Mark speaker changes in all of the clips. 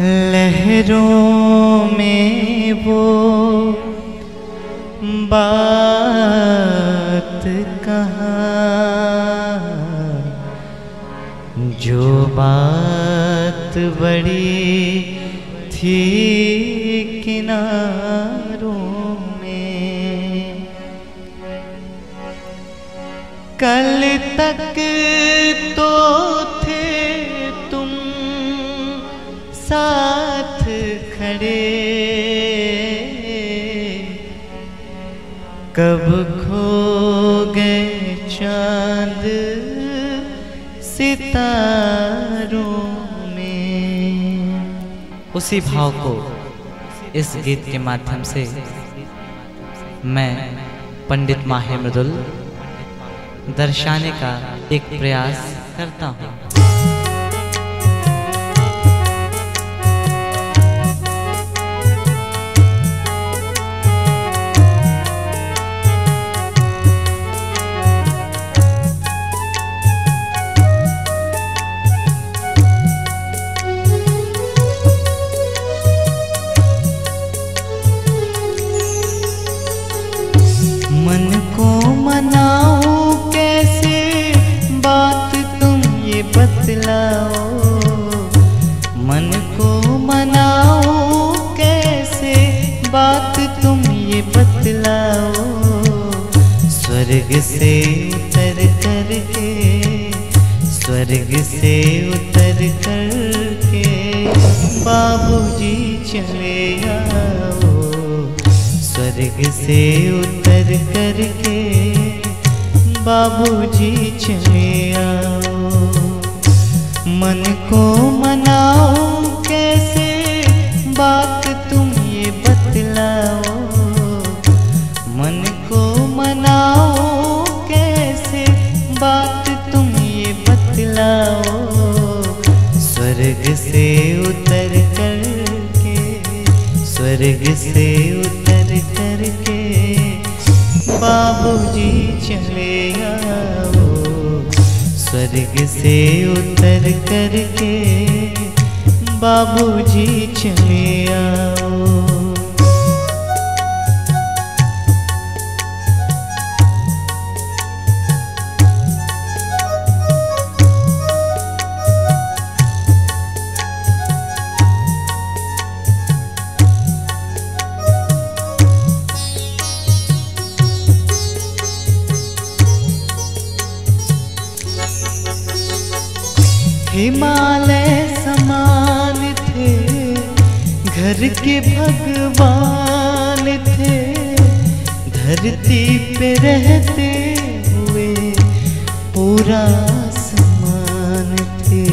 Speaker 1: लहरों में वो बात कहाँ। जो बात बड़ी थी किनारों में कल तक तो साथ खड़े। कब खो गए चाँद सितारों में? उसी भाव को इस गीत के माध्यम से मैं पंडित माहे मृदुल दर्शाने का एक प्रयास करता हूँ। स्वर्ग से उतर कर के स्वर्ग से उतर कर के बाबूजी चले आओ। स्वर्ग से उतर कर के बाबूजी चले आओ। मन को मनाओ स्वर्ग से उतर कर के बाबूजी चले आओ। स्वर्ग से उतर कर के बाबूजी चले आओ। हिमालय समान थे, घर के भगवान थे। धरती पे रहते हुए पूरा समान थे।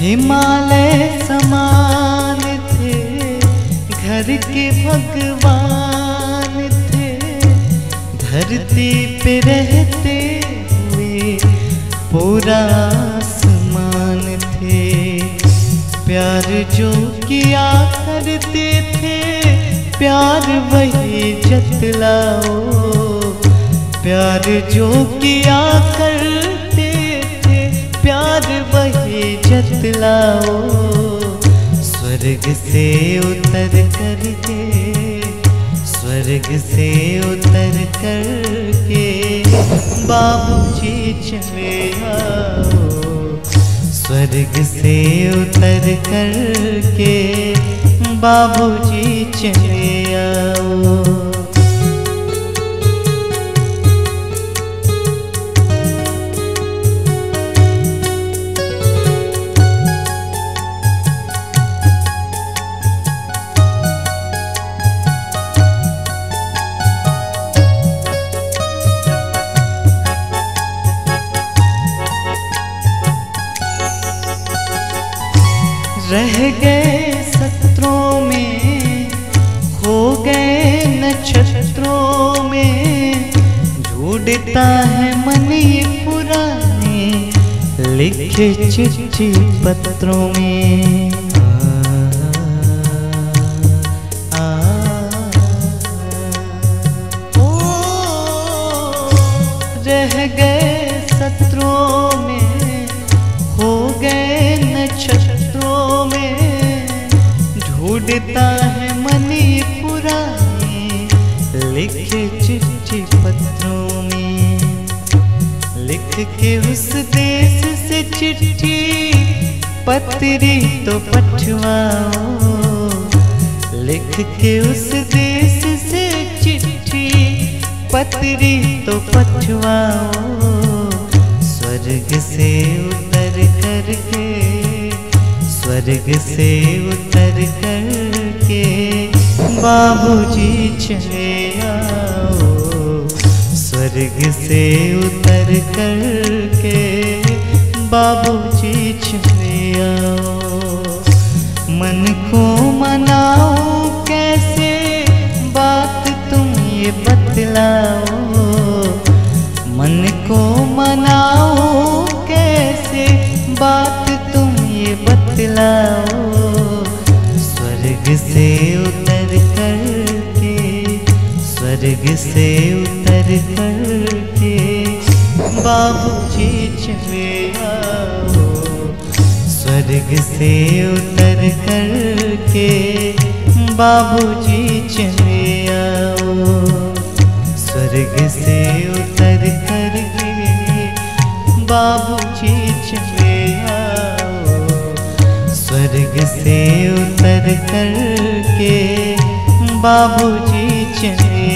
Speaker 1: हिमालय समान थे, घर के भगवान धरती पे रहते हुए पूरा आसमान थे। प्यार जो किया करते थे, प्यार वही जतलाओ। प्यार जो किया करते थे, प्यार वही जतलाओ। स्वर्ग से उतर कर स्वर्ग से उतर कर के बाबूजी चले आओ स्वर्ग से उतर कर के बाबूजी चले आओ गए सत्रों में खो गए नक्षत्रों में ढूंढता है मन ये पुराने लिखे चिट्ठी पत्रों में आ, आ, लिख के उस देश से चिट्ठी, पत्री तो पठवाओ लिख के उस देश से चिट्ठी, पत्री तो पठवाओ स्वर्ग से उतर करके, स्वर्ग से उतर करके, बाबूजी चले आओ। स्वर्ग से उतर करके बाबूजी आओ। मन को मनाओ, कैसे बात तुम ये बतलाओ? मन को मनाओ, कैसे बात तुम ये बतलाओ? स्वर्ग से उतर करके स्वर्ग से उतर करके बाबूजी चले आओ। स्वर्ग से उतर करके बाबूजी चले आओ। स्वर्ग से उतर करके बाबूजी चले आओ। स्वर्ग से उतर करके बाबूजी चले